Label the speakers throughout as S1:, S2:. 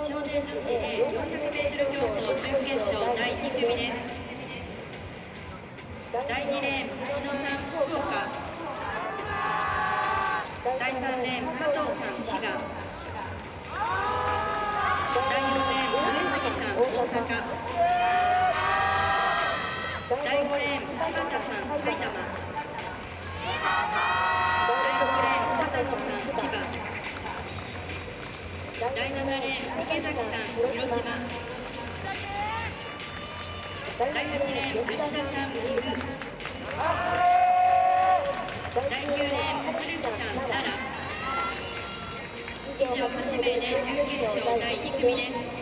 S1: 少年女子 A400m 競争準決勝第2組です第2レーン日野さん福岡。第3レーン加藤さん滋賀第4レーン上杉さん大阪第5レーン柴田さん埼玉。第7レーン池崎さん広島。第8レーン吉田さん岐阜第9レーン古木さん奈良。以上8名で準決勝第2組です。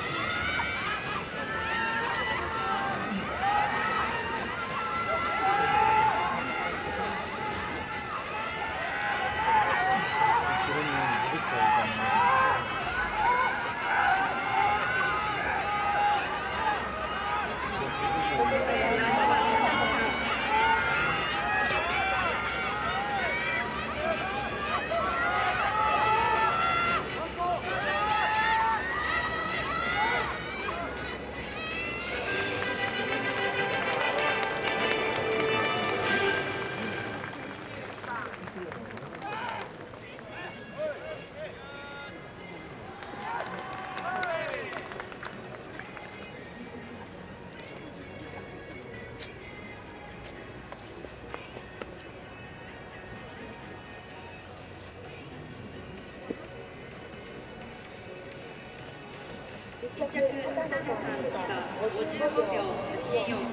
S1: 着片野さん千葉55秒84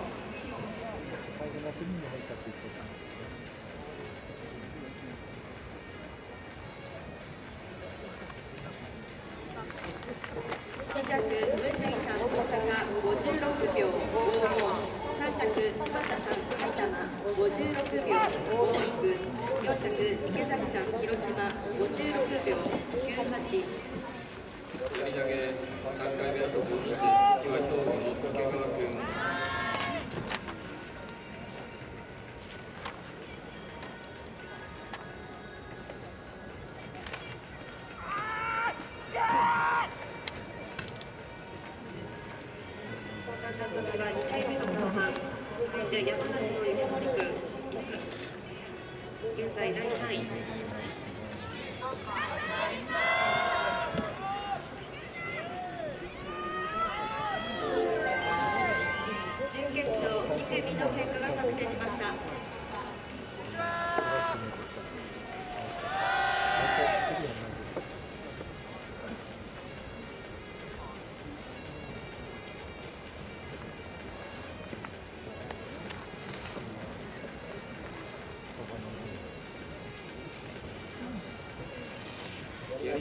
S1: 着上杉さん大阪56秒55 3着柴田さん埼玉56秒56 4着池崎さん広島56秒98在第3位。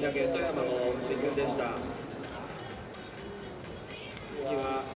S2: やり投げ富山の出来でした。次は